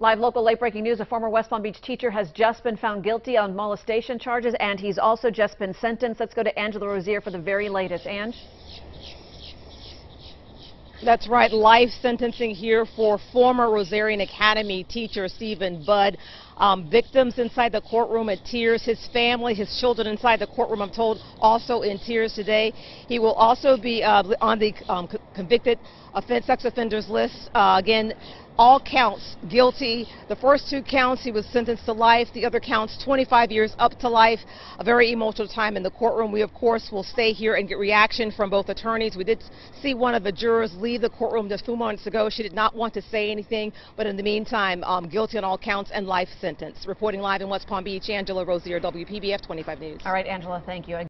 Live local late breaking news. A former West Palm Beach teacher has just been found guilty on molestation charges, and he's also just been sentenced. Let's go to Angela Rozier for the very latest. Ange? That's right, life sentencing here for former Rosarian Academy teacher Stephen Budd. Um, victims inside the courtroom in tears. His family, his children inside the courtroom, I'm told, also in tears today. He will also be uh, on the um, convicted offense sex offenders list. Uh, again, all counts guilty. The first two counts he was sentenced to life. The other counts 25 years up to life. A very emotional time in the courtroom. We of course will stay here and get reaction from both attorneys. We did see one of the jurors leave the courtroom just a few moments ago. She did not want to say anything, but in the meantime, um, guilty on all counts and life sentence. Reporting live in West Palm Beach, Angela Rozier, WPBF 25 News. All right, Angela, thank you.